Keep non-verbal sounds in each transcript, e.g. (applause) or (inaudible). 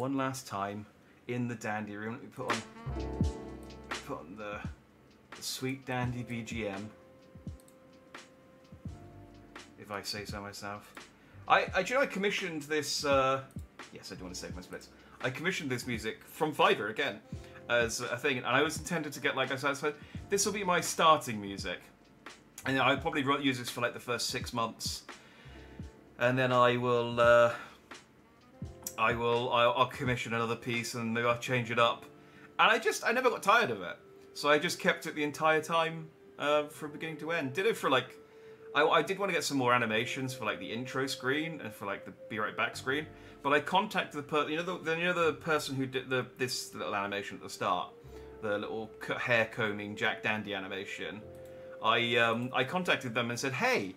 one last time in the dandy room. Let me put on put on the, the sweet dandy BGM. If I say so myself. I, I do you know I commissioned this uh, yes I do want to save my splits. I commissioned this music from Fiverr again as a thing and I was intended to get like I said this will be my starting music. And I probably use this for like the first six months, and then I will, uh, I will, I'll, I'll, commission another piece, and maybe I'll change it up. And I just, I never got tired of it, so I just kept it the entire time uh, from beginning to end. Did it for like, I, I did want to get some more animations for like the intro screen and for like the be right back screen, but I contacted the per, you know the, you know the person who did the this little animation at the start, the little hair combing Jack Dandy animation I um, I contacted them and said, "Hey,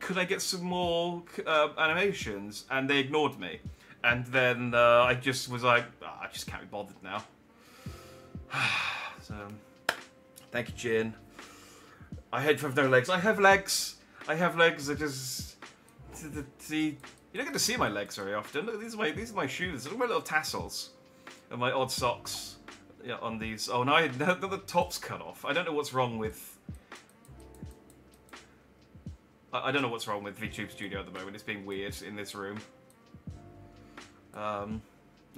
could I get some more uh, animations?" And they ignored me. And then uh, I just was like, oh, "I just can't be bothered now." (sighs) so, thank you, Jin. I hate to have no legs. I have legs. I have legs. I just see. You don't get to see my legs very often. Look, these are my these are my shoes. Look at my little tassels and my odd socks yeah, on these. Oh, (laughs) now, the top's cut off. I don't know what's wrong with I, don't know what's wrong with VTube Studio at the moment. It's being weird in this room. Um,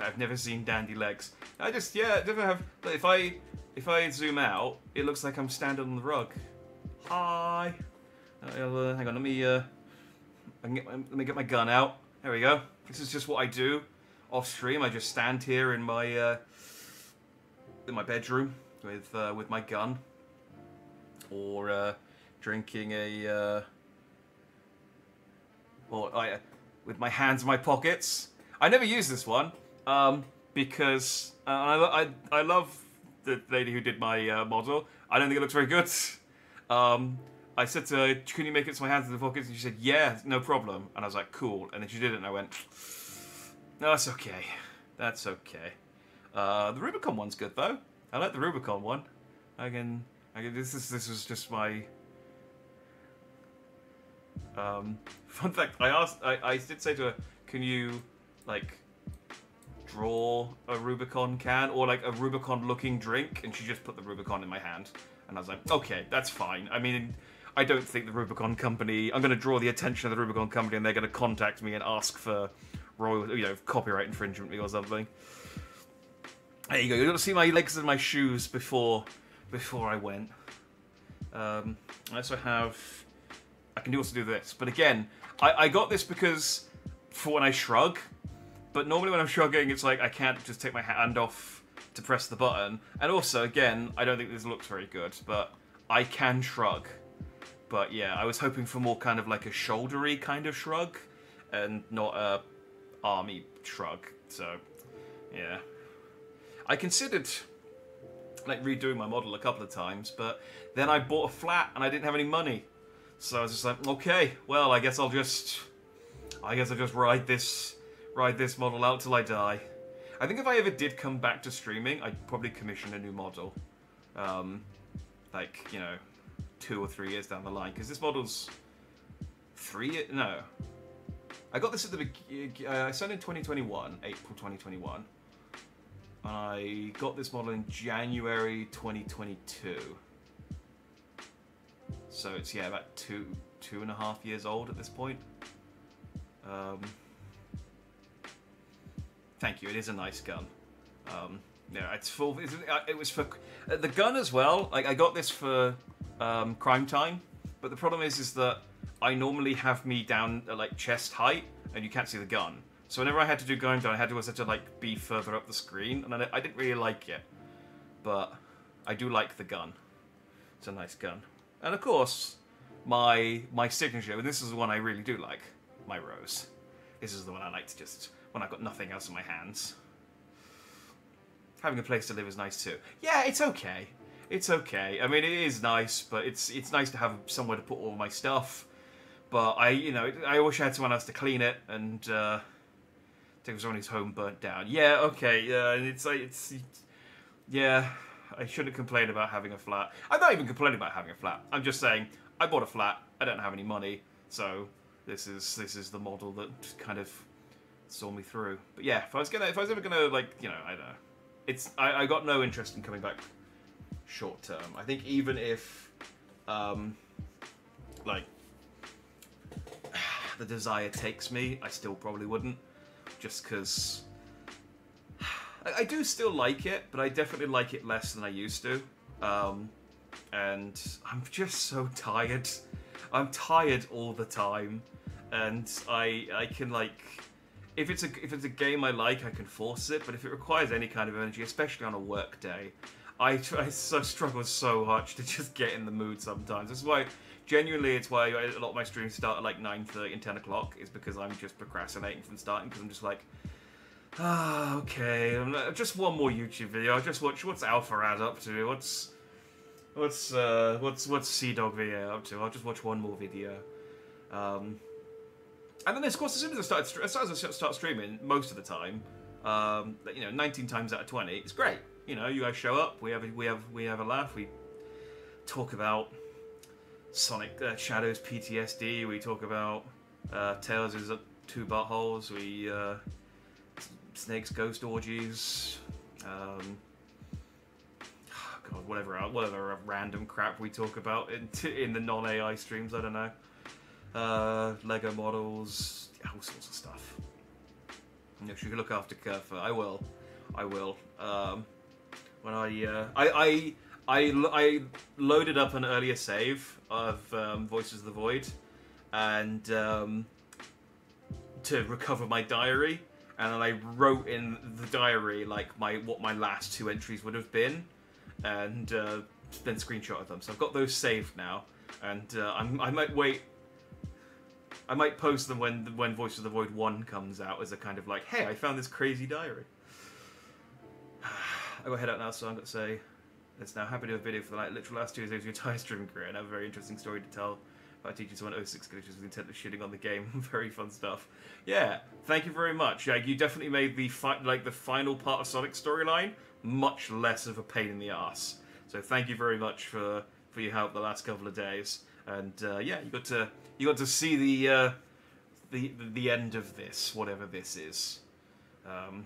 I've never seen dandy legs. I just yeah, never have. If I if I zoom out, it looks like I'm standing on the rug. Hi. Uh, hang on, let me uh, get my, let me get my gun out. There we go. This is just what I do off stream. I just stand here in my uh, in my bedroom with uh, with my gun, or uh, drinking a uh, or I, with my hands in my pockets. I never use this one um, because uh, I, I, I love the lady who did my uh, model. I don't think it looks very good. (laughs) Um, I said to her, "Can you make it so my hands in the pockets?" And she said, "Yeah, no problem." And I was like, "Cool." And then she did it, and I went, "No, that's okay. That's okay." Uh, the Rubicon one's good though. I like the Rubicon one. I can, I can. This is this was just my um, (laughs) fun fact: I asked, I, I did say to her, "Can you like draw a Rubicon can or like a Rubicon-looking drink?" And she just put the Rubicon in my hand, and I was like, "Okay, that's fine." I mean. I don't think the Rubicon Company. I'm going to draw the attention of the Rubicon Company, and they're going to contact me and ask for royal, you know, copyright infringement or something. There you go. You'll see my legs and my shoes before before I went. Um, I also have I can also do this. But again, I, I got this because for when I shrug, but normally when I'm shrugging, it's like I can't just take my hand off to press the button. And also, again, I don't think this looks very good, but I can shrug. But yeah, I was hoping for more kind of like a shouldery kind of shrug, and not a army shrug. So, yeah. I considered like redoing my model a couple of times, but then I bought a flat and I didn't have any money. So I was just like, okay, well, I guess I'll just, I guess I'll just ride this, ride this model out till I die. I think if I ever did come back to streaming, I'd probably commission a new model. Um, like, you know, two or three years down the line. Because this model's three, no. I got this at the, uh, I started in 2021, April 2021. I got this model in January 2022. So it's yeah about two two and a half years old at this point. Um, thank you. It is a nice gun. Um, yeah, it's full. Uh, it was for uh, the gun as well. Like I got this for um, crime time, but the problem is is that I normally have me down at like chest height, and you can't see the gun. So whenever I had to do going down, I had to also to like be further up the screen, and I, I didn't really like it. But I do like the gun. It's a nice gun. And of course, my my signature, and this is the one I really do like, my rose. This is the one I like to just, when I've got nothing else in my hands. Having a place to live is nice too. Yeah, it's okay. It's okay. I mean, it is nice, but it's it's nice to have somewhere to put all my stuff. But I, you know, I wish I had someone else to clean it and uh, take someone whose home burnt down. Yeah, okay. Yeah, it's like it's, it's yeah. I shouldn't complain about having a flat. I'm not even complaining about having a flat. I'm just saying I bought a flat. I don't have any money, so this is this is the model that kind of saw me through. But yeah, if I was gonna, if I was ever gonna like, you know, I don't know. It's I, I got no interest in coming back short term. I think even if, um, like, (sighs) the desire takes me, I still probably wouldn't, just because. (sighs) I, I do still like it, but I definitely like it less than I used to. Um, and I'm just so (laughs) tired. I'm tired all the time, and I I can like if it's a if it's a game I like, I can force it. But if it requires any kind of energy, especially on a work day, I, I so struggle so much to just get in the mood sometimes. That's why genuinely it's why a lot of my streams start at like 9.30 and 10 o'clock is because I'm just procrastinating from starting because I'm just like ah okay just one more YouTube video I'll just watch what's Alpharad up to what's what's uh what's what's CDawgVA up to I'll just watch one more video um and then, of course, as soon as I started, as soon as I start streaming, most of the time, um, you know, 19 times out of 20, it's great. You know, you guys show up, we have a, we have we have a laugh, we talk about Sonic uh, Shadows PTSD, we talk about uh, Tails is two buttholes, we uh, Snake's ghost orgies, um, (sighs) God, whatever whatever random crap we talk about in (laughs) in the non AI streams. I don't know uh, Lego models, all sorts of stuff. You should look after Kerfa. I will. I will. Um, when I, uh, I, I, I, I loaded up an earlier save of um, Voices of the Void, and um, to recover my diary, and then I wrote in the diary like my what my last two entries would have been, and uh, then screenshotted them. So I've got those saved now, and uh, i might wait I might post them when when Voice of the Void one comes out as a kind of like, hey, I found this crazy diary. (sighs) I got head out now, so I'm gonna say it's now happy to a video for the like, literal last two years of your entire streaming career and have a very interesting story to tell about teaching someone 06 glitches with intent of shitting on the game. (laughs) very fun stuff. Yeah, thank you very much. Yeah, you definitely made the fi- like the final part of Sonic storyline much less of a pain in the ass. So thank you very much for for your help the last couple of days. And uh, yeah, you got to you got to see the uh, the the end of this, whatever this is. Um,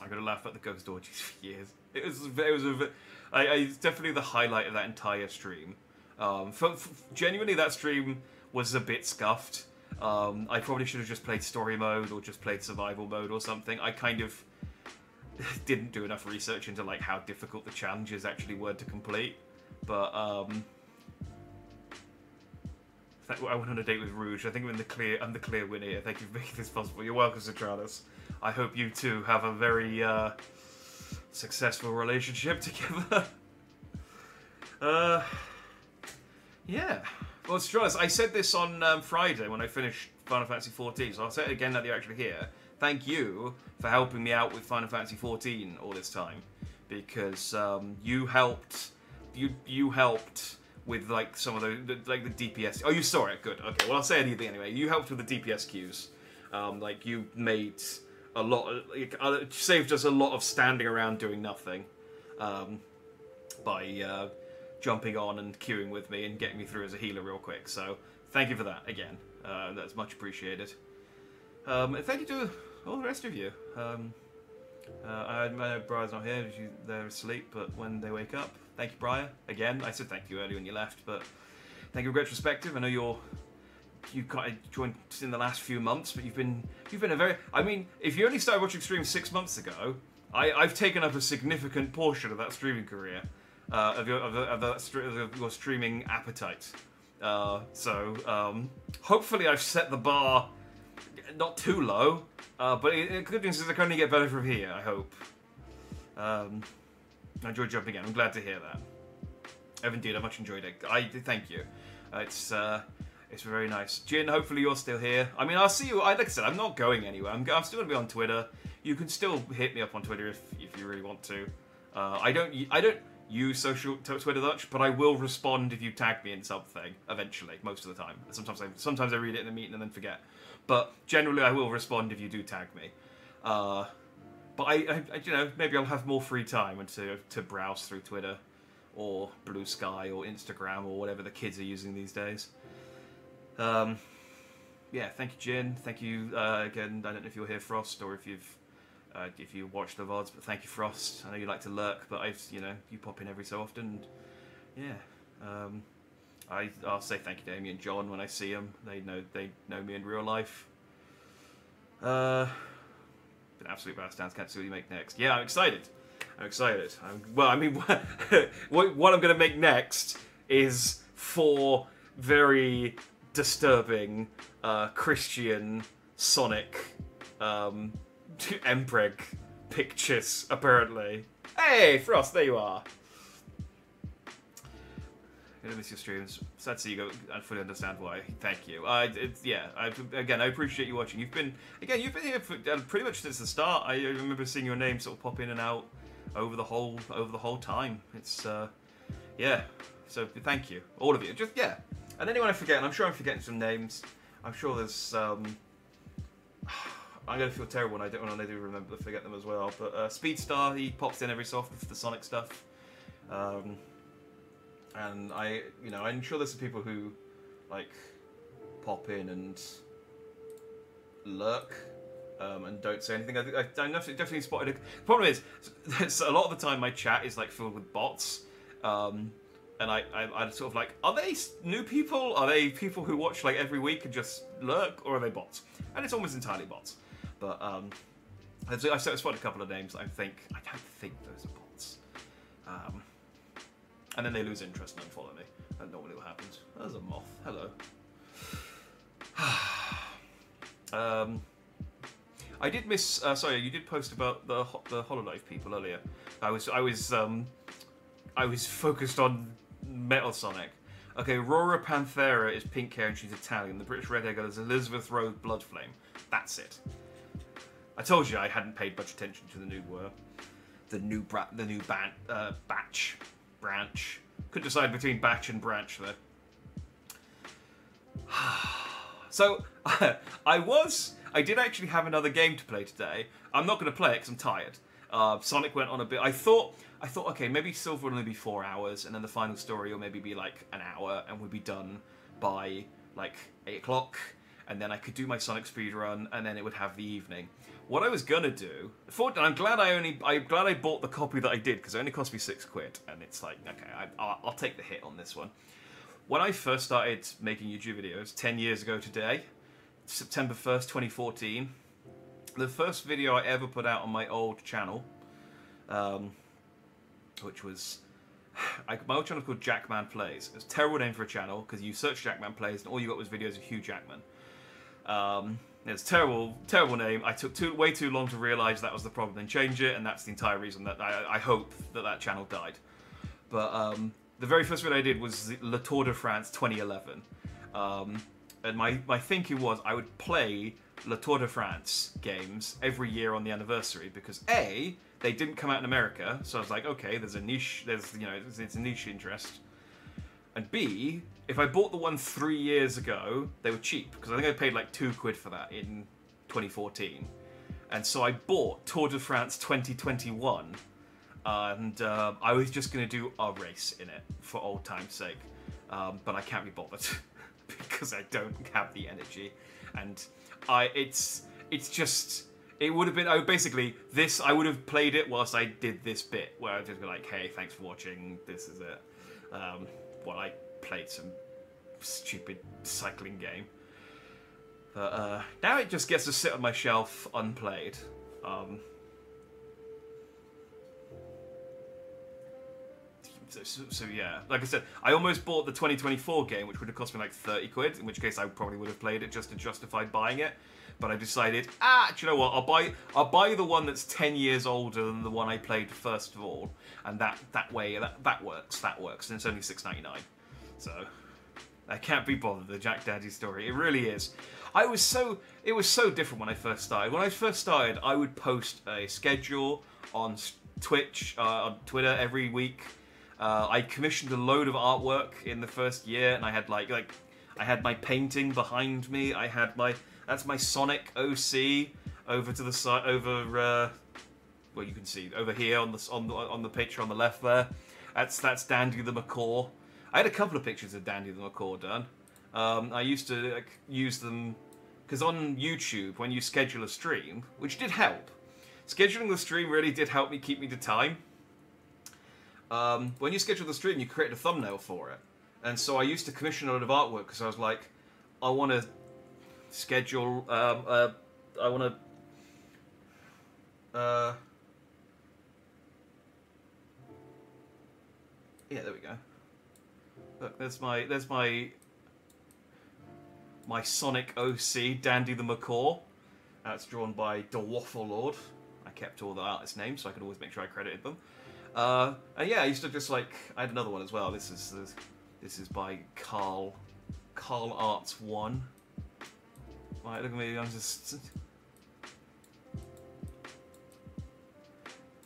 I'm gonna laugh at the ghost orgies (laughs) for years. It was it was a, I, I, definitely the highlight of that entire stream. Um, for, for, genuinely, that stream was a bit scuffed. Um, I probably should have just played story mode or just played survival mode or something. I kind of (laughs) didn't do enough research into like how difficult the challenges actually were to complete. But um, I went on a date with Rouge. I think I'm in the clear. I'm the clear winner here. Thank you for making this possible. You're welcome, Citralis. I hope you two have a very uh, successful relationship (laughs) together. (laughs) uh, yeah. Well, Citralis, I said this on um, Friday when I finished Final Fantasy XIV, so I'll say it again now that you're actually here. Thank you for helping me out with Final Fantasy XIV all this time, because um, you helped. You you helped with like some of the, the, like the DPS. Oh, you saw it. Good. Okay. Well, I'll say anything anyway. You helped with the DPS queues. Um, like you made a lot. Of, uh, saved us a lot of standing around doing nothing um, by uh, jumping on and queuing with me and getting me through as a healer real quick. So thank you for that again. Uh, that's much appreciated. Um, and thank you to all the rest of you. Um, uh, I know Briar's not here; they're asleep. But when they wake up, Thank you, Briar. Again, I said thank you earlier when you left, but thank you, for Retrospective. I know you're you kind of joined in the last few months, but you've been you've been a very. I mean, if you only started watching streams six months ago, I, I've taken up a significant portion of that streaming career, uh, of your of, of, of, your streaming appetite. Uh, so um, hopefully, I've set the bar not too low, uh, but good news is it can only get better from here. I hope. Um, I enjoyed jumping in. I'm glad to hear that. I've indeed. I much enjoyed it. I thank you. Uh, it's uh, it's very nice. Jin, hopefully you're still here. I mean, I'll see you. I, like I said, I'm not going anywhere. I'm, I'm still going to be on Twitter. You can still hit me up on Twitter if, if you really want to. Uh, I don't I don't use social Twitter much, but I will respond if you tag me in something eventually. Most of the time. Sometimes I sometimes I read it in the meeting and then forget. But generally, I will respond if you do tag me. Uh, but I, I, you know, maybe I'll have more free time and to to browse through Twitter, or Blue Sky, or Instagram, or whatever the kids are using these days. Um, yeah, thank you, Jin. Thank you uh, again. I don't know if you're here, Frost, or if you've uh, if you watch the vods, but thank you, Frost. I know you like to lurk, but I've you know you pop in every so often. And, yeah, um, I I'll say thank you, Damien, John, when I see them. They know they know me in real life. Uh, been absolute dance. Can't see what you make next. Yeah, I'm excited. I'm excited. I'm, well, I mean, (laughs) what, what I'm going to make next is four very disturbing uh, Christian Sonic um, (laughs) Mpreg pictures, apparently. Hey, Frost, there you are. Gonna miss your streams. Go. I fully understand why. Thank you. It's, yeah. I, again, I appreciate you watching. You've been again. You've been here for uh, pretty much since the start. I remember seeing your name sort of pop in and out over the whole over the whole time. It's uh, yeah. So thank you, all of you. Just yeah. And anyone I forget, and I'm sure I'm forgetting some names. I'm sure there's. Um, (sighs) I'm gonna feel terrible when I don't when I do remember to forget them as well. But uh, Speedstar, he pops in every so often for the Sonic stuff. Um, and I, you know, I'm sure there's some people who like pop in and lurk um, and don't say anything. I, I, I definitely, spotted. A, problem is, (laughs) a lot of the time my chat is like filled with bots, um, and I, I, I sort of like, are they new people? Are they people who watch like every week and just lurk, or are they bots? And it's almost entirely bots. But um, I've, I've spotted a couple of names. I think I don't think those are bots. Um, and then they lose interest and unfollow me. That normally what happens. There's a moth. Hello. (sighs) um, I did miss. Uh, sorry, you did post about the the Hololive people earlier. I was I was um, I was focused on Metal Sonic. Okay, Raora Panthera is pink hair and she's Italian. The British redhead girl is Elizabeth Rose Bloodflame. That's it. I told you I hadn't paid much attention to the new uh, the new brat the new ban- uh, batch branch. Could decide between batch and branch there. (sighs) so (laughs) I was I did actually have another game to play today. I'm not going to play it because I'm tired. Uh, Sonic went on a bit. I thought I thought okay maybe Silver would only be four hours and then the final story will maybe be like an hour and we'd be done by like eight o'clock and then I could do my Sonic speed run and then it would have the evening. What I was gonna do, I'm glad I only, I'm glad I bought the copy that I did because it only cost me six quid, and it's like, okay, I, will take the hit on this one. When I first started making YouTube videos ten years ago today, September first, 2014, the first video I ever put out on my old channel, um, which was (sighs) I, my old channel was called Jackman Plays. It's a terrible name for a channel because you search Jackman Plays and all you got was videos of Hugh Jackman. Um, it's terrible, terrible name. I took too, way too long to realise that was the problem and change it, and that's the entire reason that I, I hope that that channel died. But um, the very first video I did was Le Tour de France 2011. Um, and my, my thinking was I would play Le Tour de France games every year on the anniversary because A, they didn't come out in America, so I was like, okay, there's a niche, there's, you know, it's, it's a niche interest. And B, if I bought the one three years ago, they were cheap because I think I paid like two quid for that in 2014. And so I bought Tour de France 2021, and uh, I was just going to do a race in it for old time's sake. Um, but I can't be bothered (laughs) because I don't have the energy, and I it's it's just it would have been oh basically this I would have played it whilst I did this bit where I'd just be like hey thanks for watching this is it. Um, well I played some stupid cycling game. But uh, now it just gets to sit on my shelf unplayed. Um, so, so, so, yeah, like I said, I almost bought the 2024 game, which would have cost me like 30 quid, in which case I probably would have played it just to justify buying it. But I decided, ah, do you know what? I'll buy, I'll buy the one that's 10 years older than the one I played first of all, and that that way that that works. That works, and it's only 6.99. So I can't be bothered. The Jack Daddy story. It really is. I was so it was so different when I first started. When I first started, I would post a schedule on Twitch, uh, on Twitter every week. Uh, I commissioned a load of artwork in the first year, and I had like like I had my painting behind me. I had my that's my Sonic OC over to the side over. Uh, well, you can see over here on the on the on the picture on the left there. That's that's Dandy the Macaw. I had a couple of pictures of Dandy the Macaw done. Um, I used to like, use them because on YouTube, when you schedule a stream, which did help, scheduling the stream really did help me keep me to time. Um, when you schedule the stream, you create a thumbnail for it, and so I used to commission a lot of artwork because I was like, I want to schedule, um, uh, I want to. Uh, yeah, there we go. Look, there's my there's my my Sonic OC, Dandy the Macaw. That's drawn by the Waffle Lord. I kept all the artist names so I could always make sure I credited them. Uh, and yeah, I used to just like I had another one as well. This is this, this is by Carl Carl Arts One. Right, look at me. I'm just.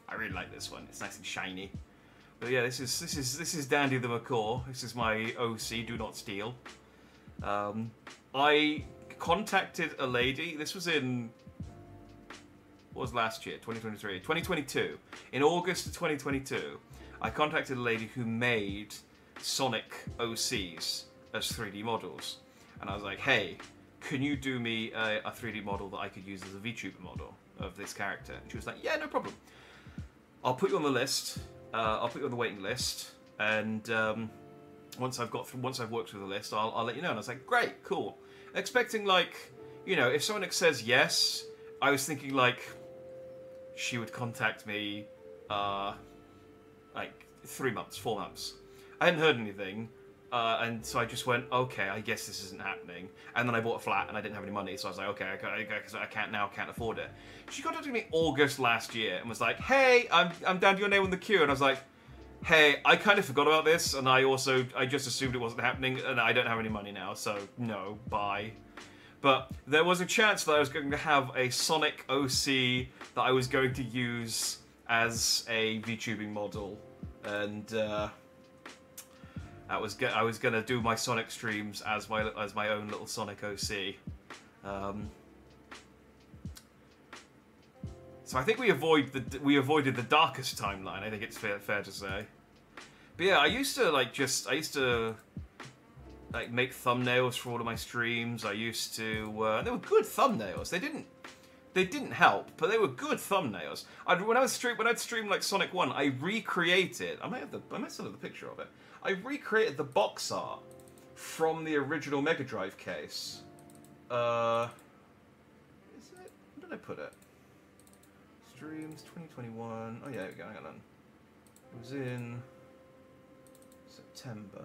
I really like this one. It's nice and shiny. But yeah, this is this is this is Dandy the Macaw. This is my OC. Do not steal. Um, I contacted a lady. This was in what was last year, 2023, 2022. In August of 2022, I contacted a lady who made Sonic OCs as 3D models, and I was like, "Hey, can you do me a, a 3D model that I could use as a VTuber model of this character?" And she was like, "Yeah, no problem. I'll put you on the list. Uh, I'll put you on the waiting list, and." Um, once I've got through, once I've worked through the list, I'll, I'll let you know. And I was like, great, cool. Expecting like, you know, if someone says yes, I was thinking like, she would contact me, uh, like three months, four months. I hadn't heard anything, uh, and so I just went, okay, I guess this isn't happening. And then I bought a flat, and I didn't have any money, so I was like, okay, I can't, I can't now, can't afford it. She contacted me August last year and was like, hey, I'm I'm down to your name on the queue, and I was like hey, I kind of forgot about this, and I also I just assumed it wasn't happening, and I don't have any money now, so no, bye. But there was a chance that I was going to have a Sonic OC that I was going to use as a VTubing model, and uh, I was I was to do my Sonic streams as my as my own little Sonic OC. Um, so I think we avoid the we avoided the darkest timeline. I think it's fair fair to say. But yeah, I used to like just I used to like make thumbnails for all of my streams. I used to uh, they were good thumbnails. They didn't they didn't help, but they were good thumbnails. I'd, when I was stream when I'd stream like Sonic One, I recreated. I might have the I might still have the picture of it. I recreated the box art from the original Mega Drive case. Uh, is it? Where did I put it? Streams 2021. Oh yeah, we go. Hang on. It was in September.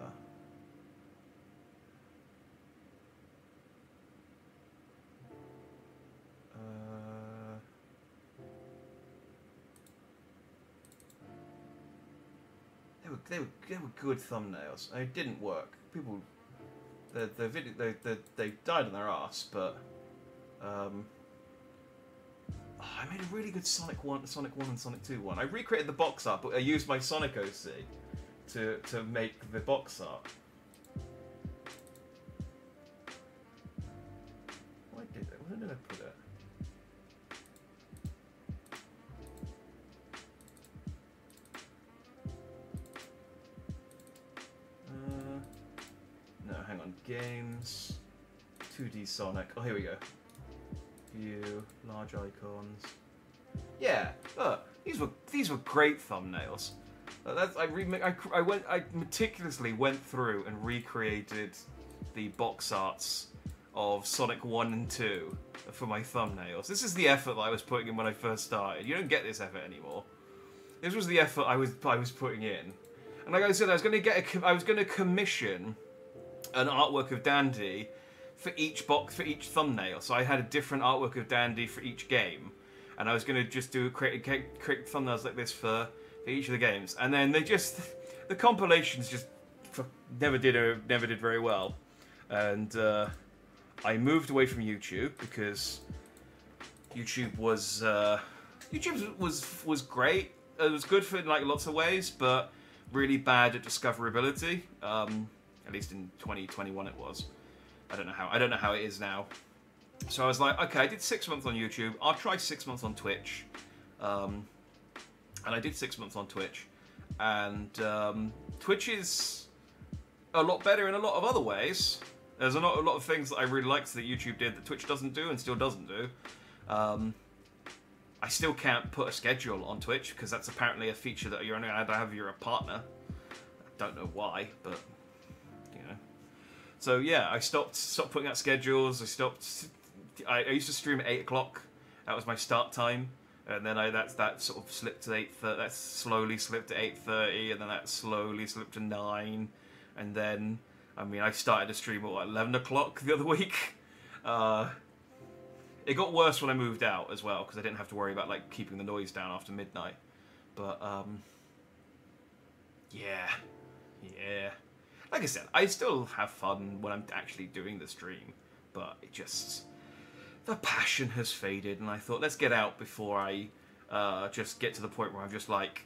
Were they were they were good thumbnails. It didn't work. People, the the video they they, they died on their ass, but um. I made a really good Sonic One, Sonic One, and Sonic Two one. I recreated the box art, but I used my Sonic OC to to make the box art. Sonic. Oh, here we go. View, large icons. Yeah, look, these were these were great thumbnails. That's, I, I, I went I meticulously went through and recreated the box arts of Sonic 1 and 2 for my thumbnails. This is the effort that I was putting in when I first started. You don't get this effort anymore. This was the effort I was I was putting in. And like I said, I was going to get a, I was going to commission an artwork of Dandy for each box for each thumbnail. So I had a different artwork of Dandy for each game, and I was going to just do create create thumbnails like this for, for each of the games. And then they just (laughs) the compilations just never did a, never did very well, and uh, I moved away from YouTube because YouTube was uh, YouTube was was great. It was good for like lots of ways, but really bad at discoverability. Um, at least in 2021 it was. I don't know how. I don't know how it is now. So I was like, okay, I did six months on YouTube. I'll try six months on Twitch. Um, and I did six months on Twitch, and um, Twitch is a lot better in a lot of other ways. There's a lot, a lot of things that I really liked that YouTube did that Twitch doesn't do and still doesn't do. Um, I still can't put a schedule on Twitch because that's apparently a feature that you're only allowed to have if you're a partner. I don't know why, but. So yeah, I stopped stopped putting out schedules. I stopped. I, I used to stream at eight o'clock. That was my start time, and then I that's that sort of slipped to eight. That slowly slipped to eight thirty, and then that slowly slipped to nine, and then I mean I started to stream at what, eleven o'clock the other (laughs) week. Uh, it got worse when I moved out as well because I didn't have to worry about like keeping the noise down after midnight. But um, yeah, yeah. Like I said, I still have fun when I'm actually doing the stream, but it just the passion has faded, and I thought let's get out before I uh, just get to the point where I'm just like,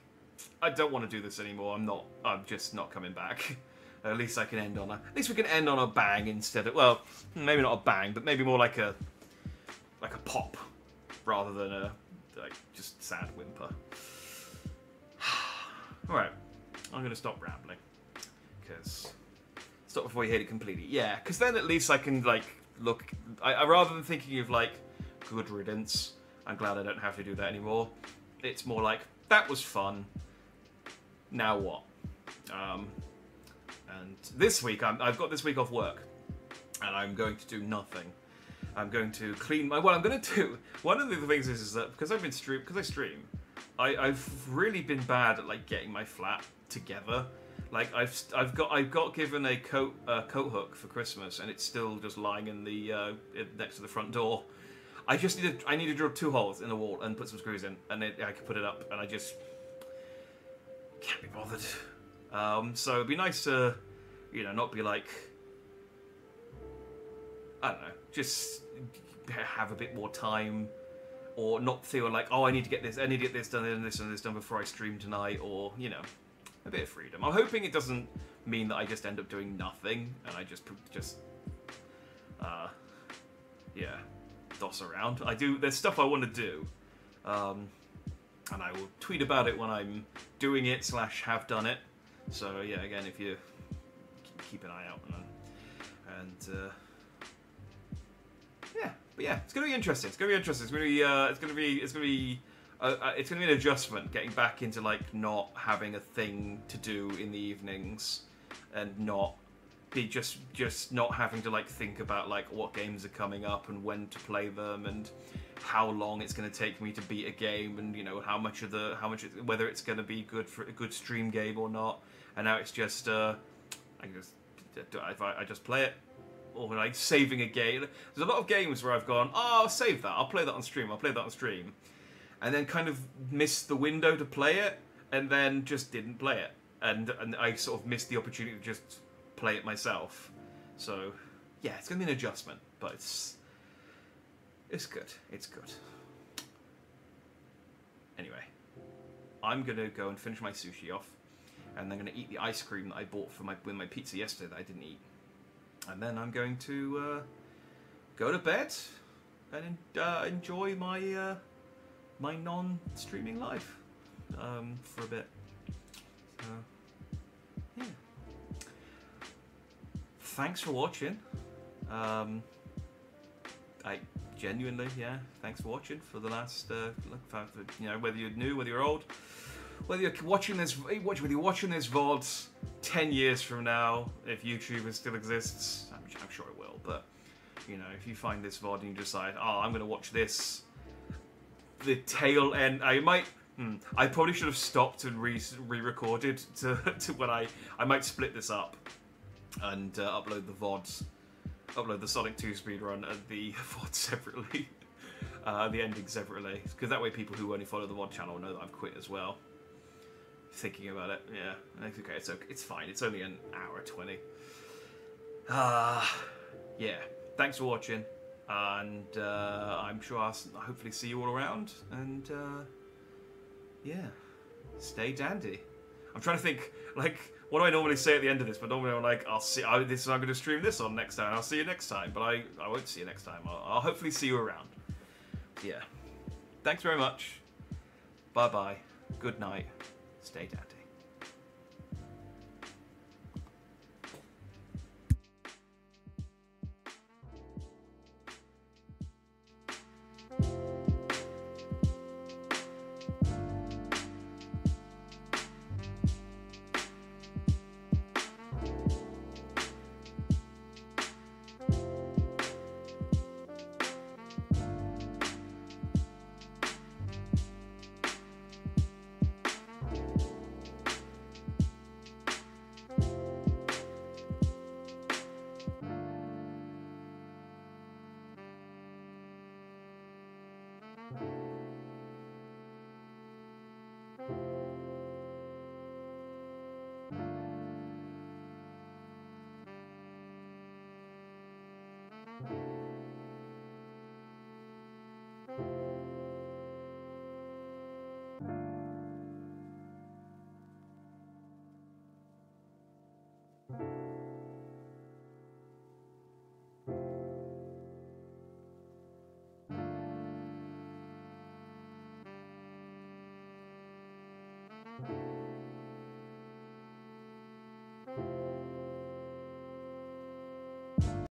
I don't want to do this anymore. I'm not. I'm just not coming back. (laughs) at least I can end on a. At least we can end on a bang instead of well, maybe not a bang, but maybe more like a like a pop rather than a like just sad whimper. (sighs) All right, I'm gonna stop rambling because stop before you hate it completely. Yeah, because then at least I can like look. I, I rather than thinking of like good riddance. I'm glad I don't have to do that anymore. It's more like that was fun. Now what? Um, and this week i have got this week off work, and I'm going to do nothing. I'm going to clean my. What I'm going (laughs) to do. One of the things is, is that because I've been stream because I stream, I, I've really been bad at like getting my flat together. Like I've I've got I've got given a coat coat hook for Christmas, and it's still just lying in the uh, next to the front door. I just need to I need to drill two holes in the wall and put some screws in, and it, I can put it up. And I just can't be bothered. Um, so it'd be nice to, you know, not be like I don't know, just have a bit more time or not feel like oh I need to get this I need to get this done and this and this done before I stream tonight or you know a bit of freedom. I'm hoping it doesn't mean that I just end up doing nothing and I just just uh yeah doss around. I do there's stuff I want to do um, and I will tweet about it when I'm doing it slash have done it. So yeah again if you keep an eye out and and uh, Yeah. but yeah, it's gonna be interesting. It's gonna be interesting. It's gonna be. Uh, it's gonna be. It's gonna be. Uh, uh, it's gonna be an adjustment, getting back into like not having a thing to do in the evenings, and not be just just not having to like think about like what games are coming up and when to play them and how long it's going to take me to beat a game and you know how much of the how much whether it's going to be good for a good stream game or not and now it's just uh i just if I, I just play it or like saving a game. There's a lot of games where I've gone, oh, I'll save that. I'll play that on stream. I'll play that on stream, and then kind of missed the window to play it, and then just didn't play it, and and I sort of missed the opportunity to just play it myself. So yeah, it's gonna be an adjustment, but it's it's good. It's good. Anyway, I'm gonna go and finish my sushi off, and I'm gonna eat the ice cream that I bought for my with my pizza yesterday that I didn't eat and then I'm going to uh, go to bed and uh, enjoy my uh, my non-streaming life um, for a bit. So, yeah. Thanks for watching. Um, I genuinely, yeah. Thanks for watching for the last, uh, you know, whether you're new, whether you're old whether you're watching this, whether you're watching this VOD ten years from now, if YouTube still exists, I'm, I'm, sure it will. But you know, if you find this VOD and you decide, oh, I'm going to watch this, the tail end, I might. Hmm, I probably should have stopped and re- re-recorded to, (laughs) to when I I might split this up and uh, upload the VODs, upload the Sonic 2 speedrun and the (laughs) VOD separately, (laughs) uh, the ending separately, because that way people who only follow the VOD channel know that I've quit as well thinking about it. Yeah, okay, it's okay. It's fine. It's only an hour twenty. Ah, uh, yeah. Thanks for watching, and uh, I'm sure I'll hopefully see you all around. And uh, yeah, stay dandy. I'm trying to think like what do I normally say at the end of this? But normally I'm like, I'll see. I, this I'm going to stream this on next time. I'll see you next time. But I I won't see you next time. I'll, I'll hopefully see you around. Yeah. Thanks very much. Bye bye. Good night. Stay dead.